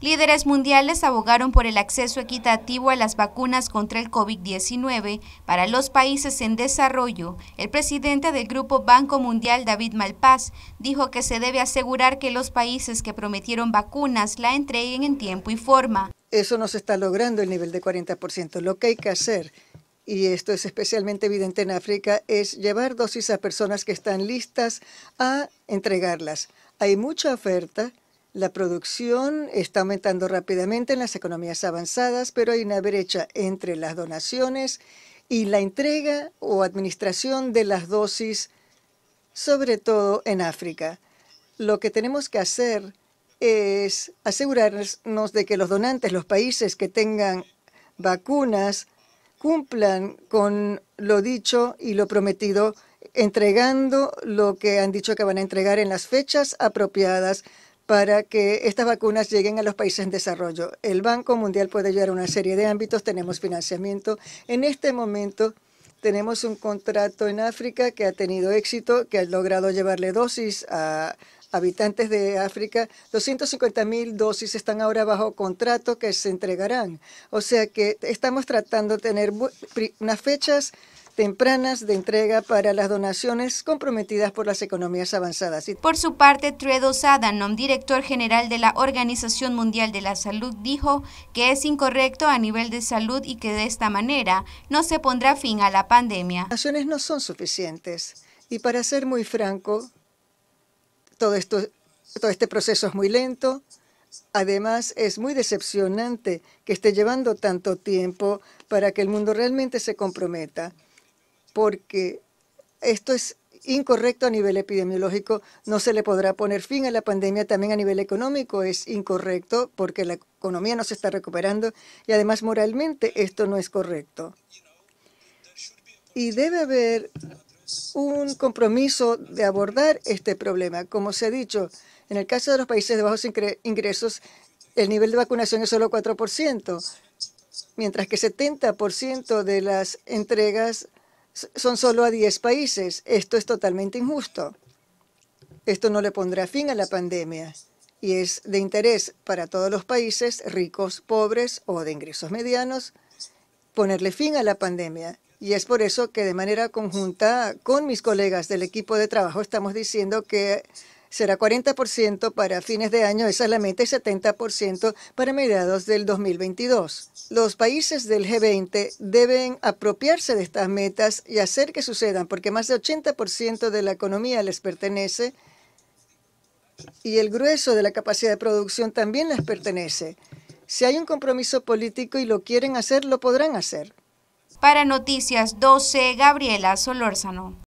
Líderes mundiales abogaron por el acceso equitativo a las vacunas contra el COVID-19 para los países en desarrollo. El presidente del Grupo Banco Mundial, David Malpaz, dijo que se debe asegurar que los países que prometieron vacunas la entreguen en tiempo y forma. Eso no se está logrando el nivel de 40%. Lo que hay que hacer y esto es especialmente evidente en África, es llevar dosis a personas que están listas a entregarlas. Hay mucha oferta, la producción está aumentando rápidamente en las economías avanzadas, pero hay una brecha entre las donaciones y la entrega o administración de las dosis, sobre todo en África. Lo que tenemos que hacer es asegurarnos de que los donantes, los países que tengan vacunas, cumplan con lo dicho y lo prometido, entregando lo que han dicho que van a entregar en las fechas apropiadas para que estas vacunas lleguen a los países en desarrollo. El Banco Mundial puede ayudar a una serie de ámbitos, tenemos financiamiento. En este momento tenemos un contrato en África que ha tenido éxito, que ha logrado llevarle dosis a habitantes de África. 250 mil dosis están ahora bajo contrato que se entregarán. O sea que estamos tratando de tener unas fechas tempranas de entrega para las donaciones comprometidas por las economías avanzadas. Por su parte, Tredos Adhanom, director general de la Organización Mundial de la Salud, dijo que es incorrecto a nivel de salud y que de esta manera no se pondrá fin a la pandemia. Las donaciones no son suficientes. Y para ser muy franco, todo, esto, todo este proceso es muy lento. Además, es muy decepcionante que esté llevando tanto tiempo para que el mundo realmente se comprometa porque esto es incorrecto a nivel epidemiológico, no se le podrá poner fin a la pandemia, también a nivel económico es incorrecto porque la economía no se está recuperando y además moralmente esto no es correcto. Y debe haber un compromiso de abordar este problema. Como se ha dicho, en el caso de los países de bajos ingresos, el nivel de vacunación es solo 4%, mientras que 70% de las entregas son solo a 10 países. Esto es totalmente injusto. Esto no le pondrá fin a la pandemia y es de interés para todos los países, ricos, pobres o de ingresos medianos, ponerle fin a la pandemia. Y es por eso que de manera conjunta con mis colegas del equipo de trabajo estamos diciendo que será 40% para fines de año, esa es la meta, y 70% para mediados del 2022. Los países del G20 deben apropiarse de estas metas y hacer que sucedan, porque más del 80% de la economía les pertenece y el grueso de la capacidad de producción también les pertenece. Si hay un compromiso político y lo quieren hacer, lo podrán hacer. Para Noticias 12, Gabriela Solórzano.